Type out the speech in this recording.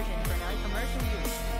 version for non-commercial use.